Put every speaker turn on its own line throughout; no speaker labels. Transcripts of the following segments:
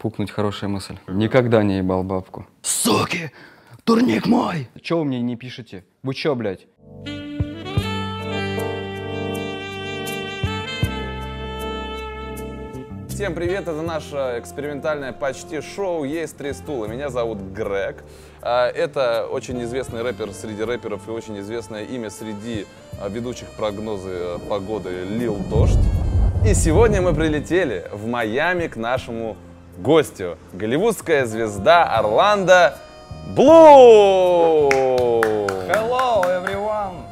Пукнуть хорошая мысль. Никогда не ебал бабку. Суки! Турник мой! Че вы мне не пишете? Вы чё, блядь?
Всем привет, это наше экспериментальное почти шоу «Есть три стула». Меня зовут Грег. А, Это очень известный рэпер среди рэперов и очень известное имя среди а, ведущих прогнозы э, погоды Лил Дождь. И сегодня мы прилетели в Майами к нашему гостю. Голливудская звезда Орландо Блум!
Hello, everyone!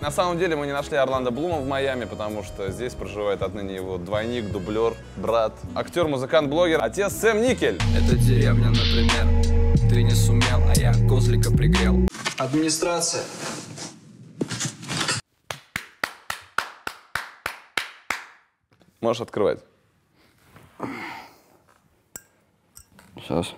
На самом деле мы не нашли Орландо Блума в Майами, потому что здесь проживает отныне его двойник, дублер, брат, актер, музыкант, блогер, отец Сэм Никель.
Это деревня, например. Ты не сумел, а я козлика пригрел.
Администрация.
Можешь открывать.
Сейчас.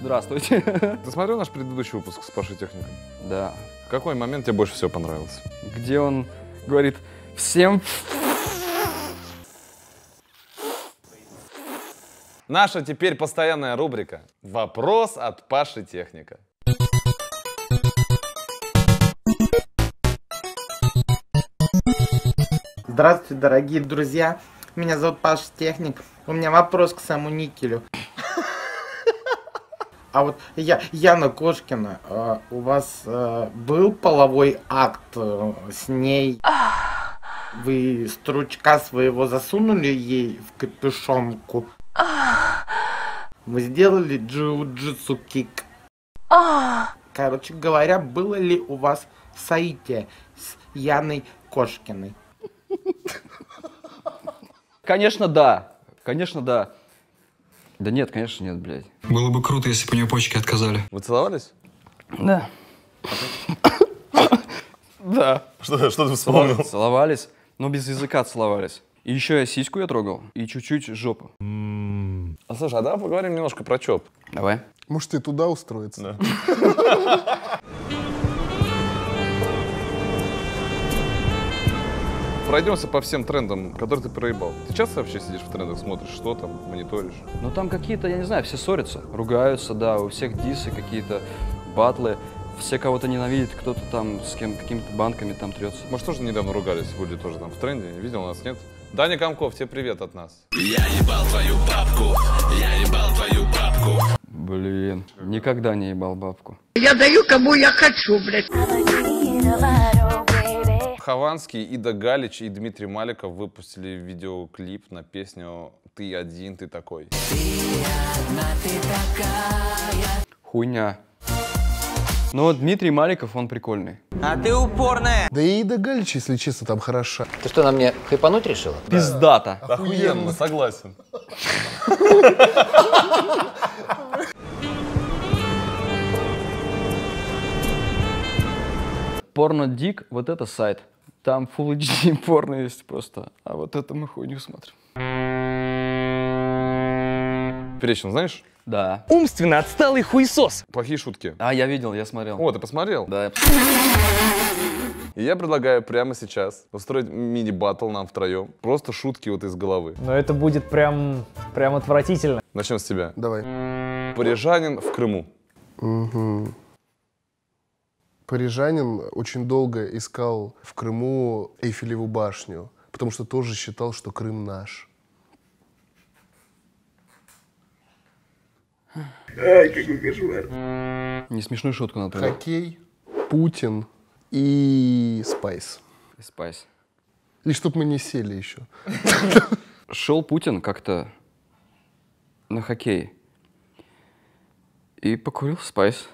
Здравствуйте.
Ты смотрел наш предыдущий выпуск с Пашей Техником?
Да.
Какой момент тебе больше всего понравился?
Где он говорит всем
Наша теперь постоянная рубрика «Вопрос от Паши Техника».
Здравствуйте, дорогие друзья. Меня зовут Паша Техник. У меня вопрос к саму Никелю. А вот я, Яна Кошкина, э, у вас э, был половой акт э, с ней? Вы стручка своего засунули ей в капюшонку? Вы сделали джиу-джитсу кик? Короче говоря, было ли у вас в Саите с Яной Кошкиной?
Конечно, да. Конечно, да. Да нет, конечно, нет, блядь.
Было бы круто, если бы у нее почки отказали.
Вы целовались?
Да. Да.
Что, что ты
Целовались, но без языка целовались. И еще я сиську я трогал, и чуть-чуть жопу.
А, слушай, а давай поговорим немножко про ЧОП.
Давай.
Может, и туда устроиться?
Пройдемся по всем трендам, которые ты проебал. Ты часто вообще сидишь в трендах, смотришь, что там, мониторишь?
Ну там какие-то, я не знаю, все ссорятся, ругаются, да, у всех дисы какие-то, батлы. Все кого-то ненавидят, кто-то там с кем, какими-то банками там трется.
Может, тоже недавно ругались, были тоже там в тренде, не видел нас, нет? Даня Комков, тебе привет от нас.
Блин, никогда не ебал бабку.
Я даю кому я хочу, блядь.
Хованский, Ида Галич и Дмитрий Маликов выпустили видеоклип на песню «Ты один, ты такой».
Хуйня. Но вот Дмитрий Маликов, он прикольный.
А ты упорная!
Да и Ида Галич, если честно, там хороша.
Ты что, на мне хайпануть решила?
Пиздата.
Охуенно, согласен.
Порно-дик, вот это сайт. Там Full HD порно есть просто. А вот это мы хуйню смотрим.
Перечин, знаешь?
Да.
Умственно отсталый хуесос!
Плохие шутки.
А, я видел, я смотрел.
О, ты посмотрел?
Да.
И я предлагаю прямо сейчас устроить мини-баттл нам втроем. Просто шутки вот из головы.
Но это будет прям, прям отвратительно.
Начнем с тебя.
Давай.
Парижанин в Крыму.
Парижанин очень долго искал в Крыму Эйфелеву башню, потому что тоже считал, что Крым наш.
Не смешную шутку например.
Хоккей, Путин и Спайс.
Спайс.
И чтоб мы не сели еще.
Шел Путин как-то на хоккей и покурил спайс.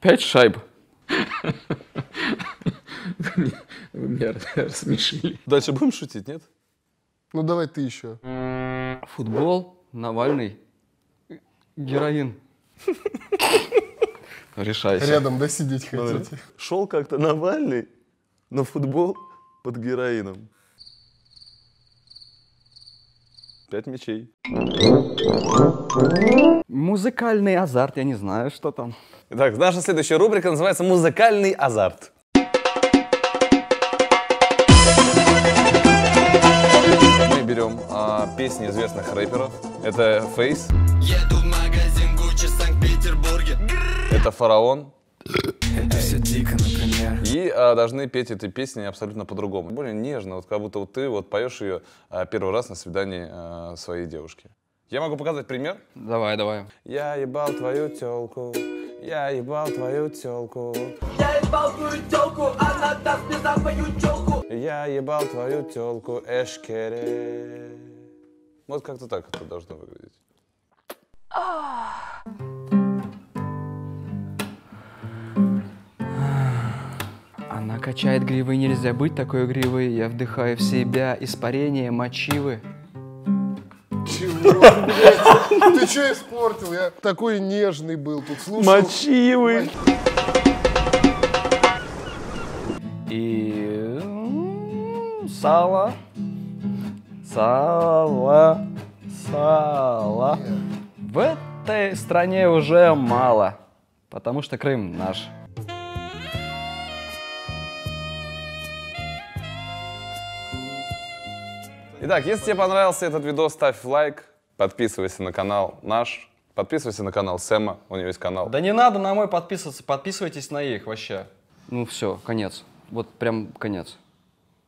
Пять шайб.
Вы меня рассмешили.
Дальше будем шутить, нет?
Ну давай ты еще.
Футбол, Навальный, героин. Решайся.
Рядом, да, сидеть хотите?
Шел как-то Навальный на футбол под героином. Пять мячей.
Музыкальный азарт, я не знаю, что там.
Итак, наша следующая рубрика называется «Музыкальный азарт». Песни известных рэперов. Это Фейс.
Еду в магазин Гуччи в Санкт-Петербурге
Это Фараон.
Это все дико, например
И а, должны петь эти песни абсолютно по-другому. Более нежно, вот как будто вот ты вот поешь ее а, первый раз на свидании а, своей девушки. Я могу показать пример.
Давай, давай.
Я ебал твою телку, я ебал твою телку.
Я ебал твою телку, она даст мне за мою телку.
Я ебал твою телку, эшкере. Вот как-то так это должно выглядеть.
Она качает гривы, нельзя быть такой гривой. Я вдыхаю в себя испарение мочивы.
Чего, блядь? Ты что испортил? Я такой нежный был тут, слушал.
Мочивы. И сало, сало, сало. В этой стране уже мало, потому что Крым наш.
Итак, если тебе понравился этот видос, ставь лайк, подписывайся на канал наш, подписывайся на канал Сэма, у него есть канал.
Да не надо на мой подписываться, подписывайтесь на их вообще. Ну все, конец. Вот прям конец.